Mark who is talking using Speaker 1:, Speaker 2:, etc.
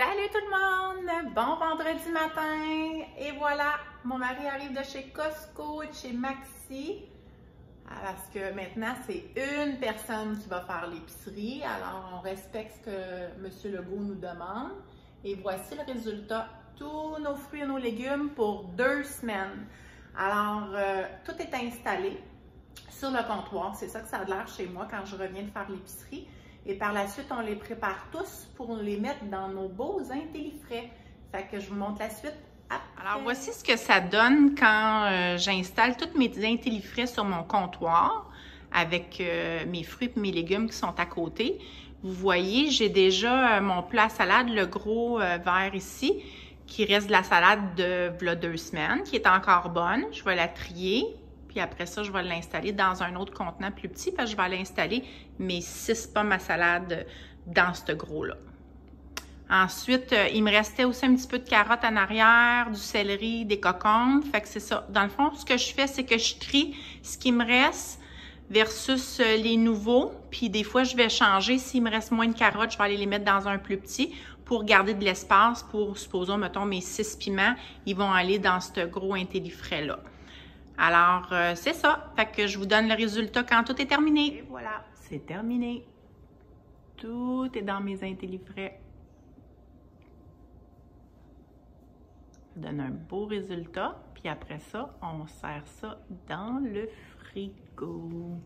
Speaker 1: Salut tout le monde! Bon vendredi matin! Et voilà, mon mari arrive de chez Costco, de chez Maxi. Ah, parce que maintenant, c'est une personne qui va faire l'épicerie. Alors, on respecte ce que M. Legault nous demande. Et voici le résultat. Tous nos fruits et nos légumes pour deux semaines. Alors, euh, tout est installé sur le comptoir. C'est ça que ça a l'air chez moi quand je reviens de faire l'épicerie. Et par la suite, on les prépare tous pour les mettre dans nos beaux intellifrais. Fait que je vous montre la suite
Speaker 2: Alors, voici ce que ça donne quand euh, j'installe tous mes intellifrais sur mon comptoir avec euh, mes fruits et mes légumes qui sont à côté. Vous voyez, j'ai déjà euh, mon plat salade, le gros verre ici, qui reste de la salade de deux semaines, qui est encore bonne. Je vais la trier, puis après ça, je vais l'installer dans un autre contenant plus petit, parce je vais l'installer mes six pommes à salade dans ce gros-là. Ensuite, euh, il me restait aussi un petit peu de carottes en arrière, du céleri, des cocombes. Fait que c'est ça. Dans le fond, ce que je fais, c'est que je trie ce qui me reste versus euh, les nouveaux. Puis des fois, je vais changer. S'il me reste moins de carottes, je vais aller les mettre dans un plus petit pour garder de l'espace pour, supposons, mettons, mes six piments, ils vont aller dans ce gros intellifrais-là. Alors, euh, c'est ça. Fait que je vous donne le résultat quand tout est terminé.
Speaker 1: Et voilà, c'est terminé. Tout est dans mes intellifrais.
Speaker 2: Ça donne un beau résultat. Puis après ça, on sert ça dans le frigo.